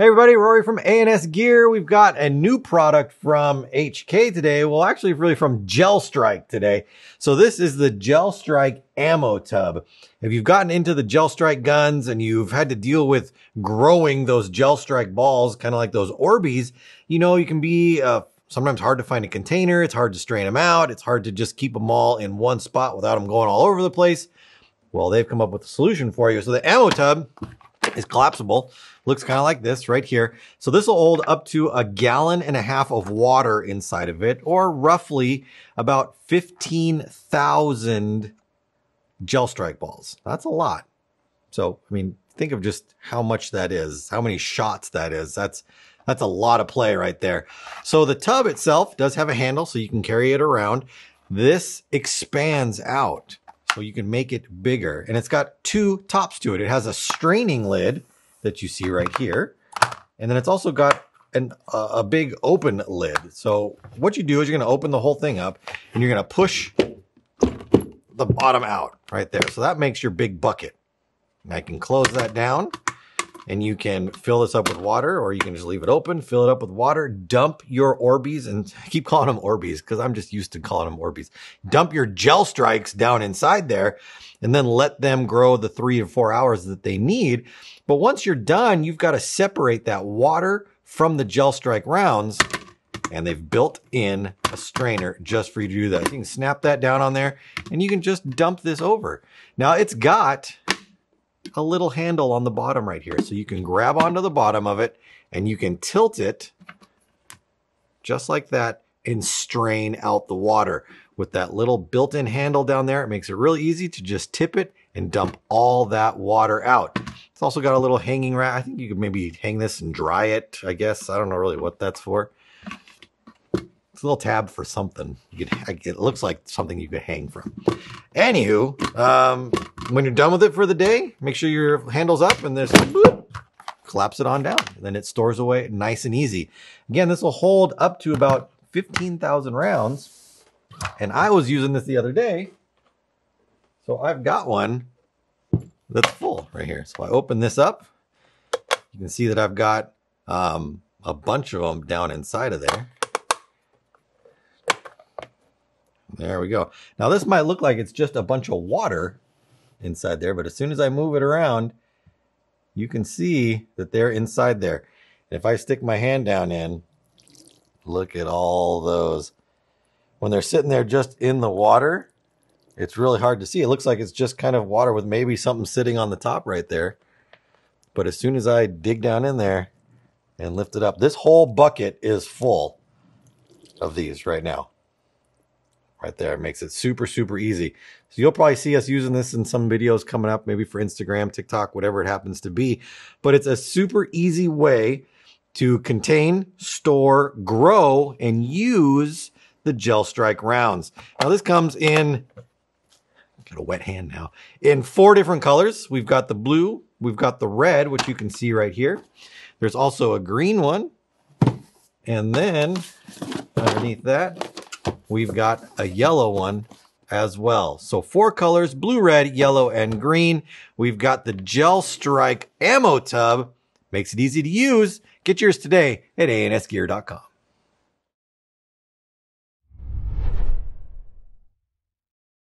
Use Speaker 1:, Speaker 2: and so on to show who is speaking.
Speaker 1: Hey everybody, Rory from A&S Gear. We've got a new product from HK today. Well, actually really from Gel Strike today. So this is the Gel Strike ammo tub. If you've gotten into the Gel Strike guns and you've had to deal with growing those Gel Strike balls, kind of like those Orbeez, you know, you can be uh, sometimes hard to find a container. It's hard to strain them out. It's hard to just keep them all in one spot without them going all over the place. Well, they've come up with a solution for you. So the ammo tub is collapsible. Looks kind of like this right here. So this will hold up to a gallon and a half of water inside of it, or roughly about 15,000 gel strike balls. That's a lot. So, I mean, think of just how much that is, how many shots that is. That's, that's a lot of play right there. So the tub itself does have a handle so you can carry it around. This expands out so you can make it bigger. And it's got two tops to it. It has a straining lid that you see right here. And then it's also got an, uh, a big open lid. So what you do is you're going to open the whole thing up and you're going to push the bottom out right there. So that makes your big bucket. And I can close that down and you can fill this up with water or you can just leave it open, fill it up with water, dump your Orbeez and I keep calling them Orbeez because I'm just used to calling them Orbeez. Dump your gel strikes down inside there and then let them grow the three to four hours that they need. But once you're done, you've got to separate that water from the gel strike rounds and they've built in a strainer just for you to do that. You can snap that down on there and you can just dump this over. Now it's got a little handle on the bottom right here. So you can grab onto the bottom of it and you can tilt it just like that and strain out the water. With that little built-in handle down there, it makes it really easy to just tip it and dump all that water out. It's also got a little hanging rack. I think you could maybe hang this and dry it, I guess. I don't know really what that's for. It's a little tab for something. Could, it looks like something you could hang from. Anywho, um, when you're done with it for the day, make sure your handle's up and there's boop, collapse it on down. And then it stores away nice and easy. Again, this will hold up to about 15,000 rounds. And I was using this the other day. So I've got one that's full right here. So I open this up. You can see that I've got um, a bunch of them down inside of there. There we go. Now this might look like it's just a bunch of water inside there, but as soon as I move it around, you can see that they're inside there. And if I stick my hand down in, look at all those. When they're sitting there just in the water, it's really hard to see. It looks like it's just kind of water with maybe something sitting on the top right there. But as soon as I dig down in there and lift it up, this whole bucket is full of these right now right there. It makes it super, super easy. So you'll probably see us using this in some videos coming up, maybe for Instagram, TikTok, whatever it happens to be. But it's a super easy way to contain, store, grow, and use the Gel Strike rounds. Now this comes in, got a wet hand now, in four different colors. We've got the blue, we've got the red, which you can see right here. There's also a green one. And then underneath that, we've got a yellow one as well. So four colors, blue, red, yellow, and green. We've got the Gel Strike ammo tub. Makes it easy to use. Get yours today at ansgear.com.